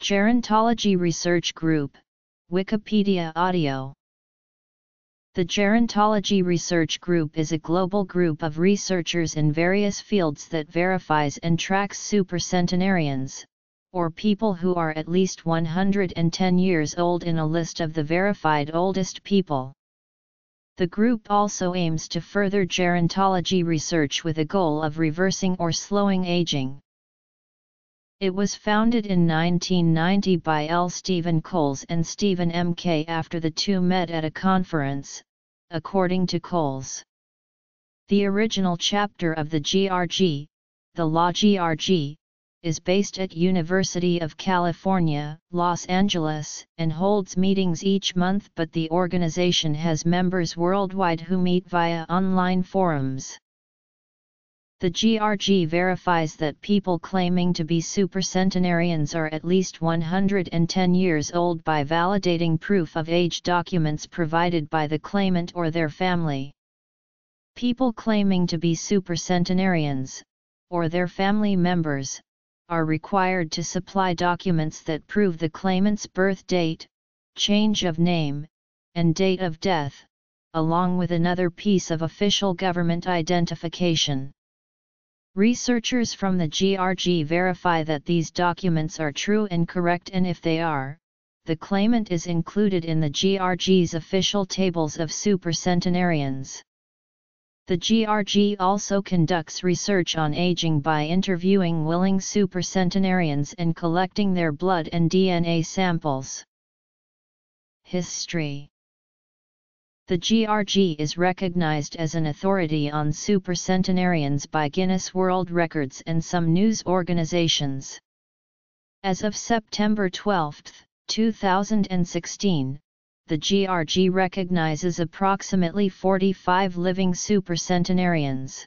Gerontology Research Group, Wikipedia Audio The Gerontology Research Group is a global group of researchers in various fields that verifies and tracks supercentenarians, or people who are at least 110 years old in a list of the verified oldest people. The group also aims to further gerontology research with a goal of reversing or slowing aging. It was founded in 1990 by L. Stephen Coles and Stephen M. Kaye after the two met at a conference, according to Coles. The original chapter of the GRG, the LA GRG, is based at University of California, Los Angeles, and holds meetings each month but the organization has members worldwide who meet via online forums. The GRG verifies that people claiming to be supercentenarians are at least 110 years old by validating proof of age documents provided by the claimant or their family. People claiming to be supercentenarians, or their family members, are required to supply documents that prove the claimant's birth date, change of name, and date of death, along with another piece of official government identification. Researchers from the GRG verify that these documents are true and correct and if they are, the claimant is included in the GRG's official tables of supercentenarians. The GRG also conducts research on aging by interviewing willing supercentenarians and collecting their blood and DNA samples. History The GRG is recognized as an authority on supercentenarians by Guinness World Records and some news organizations. As of September 12, 2016, the GRG recognizes approximately 45 living supercentenarians.